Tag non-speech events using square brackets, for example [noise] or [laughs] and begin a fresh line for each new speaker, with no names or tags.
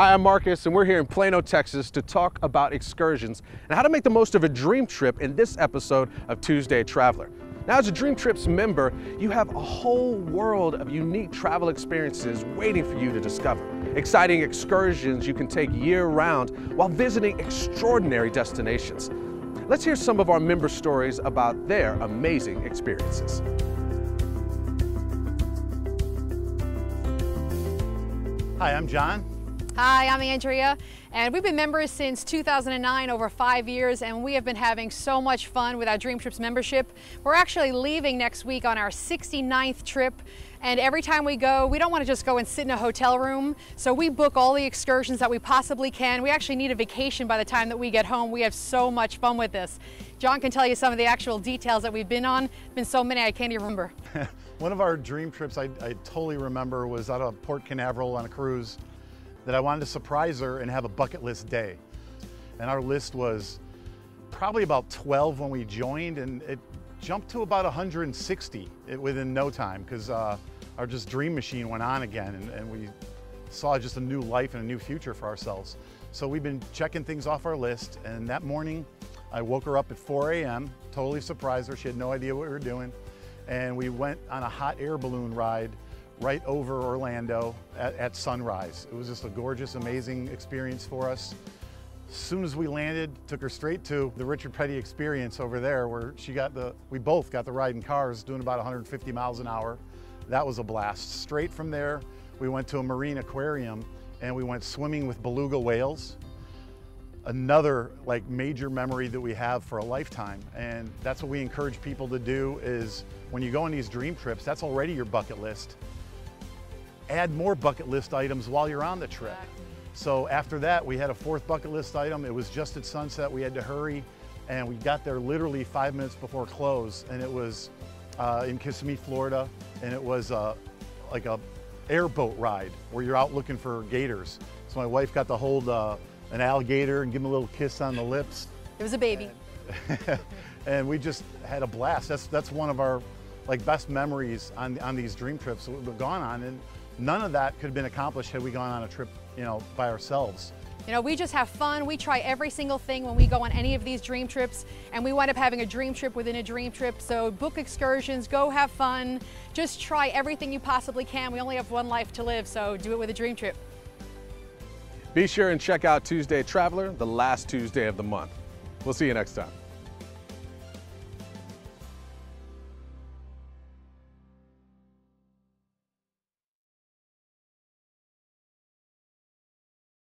Hi, I'm Marcus, and we're here in Plano, Texas to talk about excursions and how to make the most of a dream trip in this episode of Tuesday Traveler. Now, as a Dream Trips member, you have a whole world of unique travel experiences waiting for you to discover. Exciting excursions you can take year round while visiting extraordinary destinations. Let's hear some of our member stories about their amazing experiences.
Hi, I'm John.
Hi, I'm Andrea, and we've been members since 2009, over five years, and we have been having so much fun with our Dream Trips membership. We're actually leaving next week on our 69th trip, and every time we go, we don't want to just go and sit in a hotel room, so we book all the excursions that we possibly can. We actually need a vacation by the time that we get home. We have so much fun with this. John can tell you some of the actual details that we've been on. Been so many I can't even remember. [laughs]
One of our dream trips I, I totally remember was out of Port Canaveral on a cruise that I wanted to surprise her and have a bucket list day. And our list was probably about 12 when we joined and it jumped to about 160 within no time because uh, our just dream machine went on again and, and we saw just a new life and a new future for ourselves. So we've been checking things off our list and that morning I woke her up at 4 a.m., totally surprised her. She had no idea what we were doing. And we went on a hot air balloon ride right over Orlando at, at, sunrise. It was just a gorgeous, amazing experience for us. As soon as we landed, took her straight to the Richard Petty experience over there where she got the, we both got the ride in cars doing about 150 miles an hour. That was a blast. Straight from there, we went to a marine aquarium and we went swimming with beluga whales. Another like major memory that we have for a lifetime. And that's what we encourage people to do is when you go on these dream trips, that's already your bucket list add more bucket list items while you're on the trip. So after that, we had a fourth bucket list item. It was just at sunset. We had to hurry, and we got there literally five minutes before close, and it was uh, in Kissimmee, Florida, and it was uh, like a airboat ride where you're out looking for gators. So my wife got to hold uh, an alligator and give him a little kiss on the lips.
It was a baby.
And, [laughs] and we just had a blast. That's that's one of our like best memories on on these dream trips we've gone on. And None of that could have been accomplished had we gone on a trip, you know, by ourselves.
You know, we just have fun. We try every single thing when we go on any of these dream trips, and we wind up having a dream trip within a dream trip. So book excursions, go have fun. Just try everything you possibly can. We only have one life to live, so do it with a dream trip.
Be sure and check out Tuesday Traveler, the last Tuesday of the month. We'll see you next time.